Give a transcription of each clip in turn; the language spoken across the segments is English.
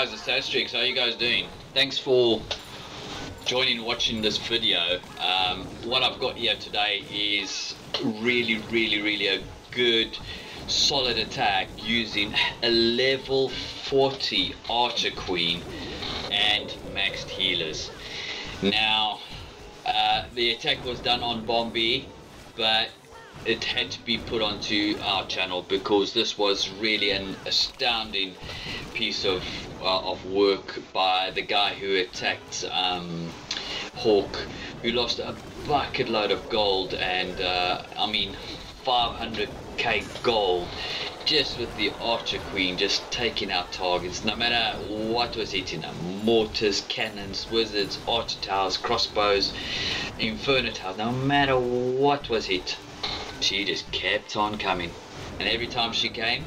Guys, it's Astrix. How you guys doing? Thanks for joining watching this video. Um, what I've got here today is really, really, really a good solid attack using a level 40 Archer Queen and maxed healers. Now, uh, the attack was done on Bombi, but it had to be put onto our channel because this was really an astounding piece of uh, of work by the guy who attacked um, Hawk, who lost a bucket load of gold and uh, I mean 500k gold just with the Archer Queen just taking out targets. No matter what was hitting them mortars, cannons, wizards, archer towers, crossbows, inferno towers no matter what was hit she just kept on coming. And every time she came,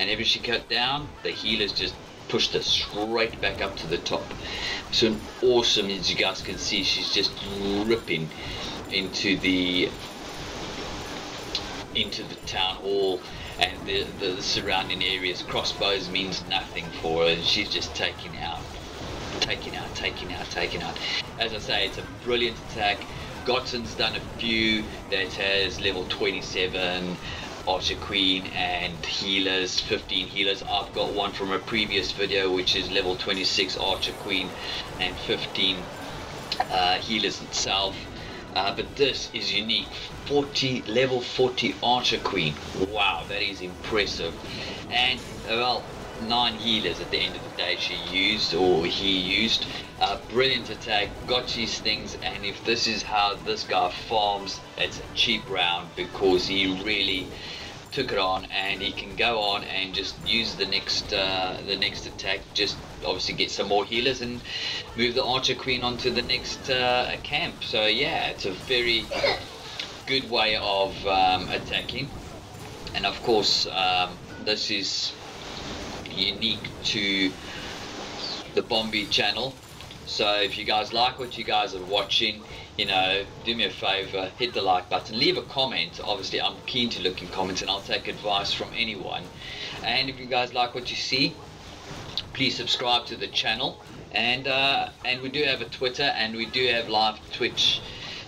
and every she cut down, the healers just pushed her straight back up to the top. So an awesome, as you guys can see, she's just ripping into the into the town hall and the, the, the surrounding areas. Crossbows means nothing for her. She's just taking out, taking out, taking out, taking out. As I say, it's a brilliant attack. Godson's done a few that has level 27 Archer Queen and healers, 15 healers. I've got one from a previous video which is level 26 Archer Queen and 15 uh, healers itself. Uh, but this is unique 40 level 40 archer queen wow that is impressive and well nine healers at the end of the day she used or he used. A brilliant attack got his things and if this is how this guy farms it's a cheap round because he really took it on and he can go on and just use the next uh, the next attack just obviously get some more healers and move the archer queen onto the next uh, camp. So yeah it's a very good way of um, attacking. And of course um, this is unique to the Bombi channel. So if you guys like what you guys are watching, you know, do me a favor, hit the like button, leave a comment. Obviously, I'm keen to look in comments and I'll take advice from anyone. And if you guys like what you see, please subscribe to the channel. And uh, and we do have a Twitter and we do have live Twitch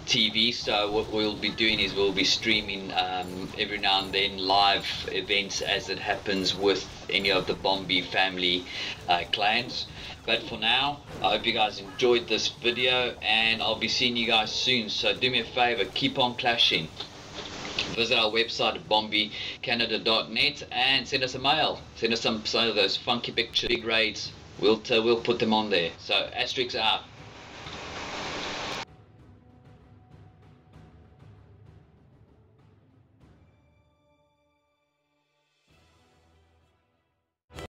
TV. So what we'll be doing is we'll be streaming um, every now and then live events as it happens with any of the Bombi family uh, clans. But for now, I hope you guys enjoyed this video and I'll be seeing you guys soon. So do me a favor, keep on clashing. Visit our website at bombicanada.net and send us a mail. Send us some, some of those funky picture big raids. We'll, we'll put them on there. So Astrix out.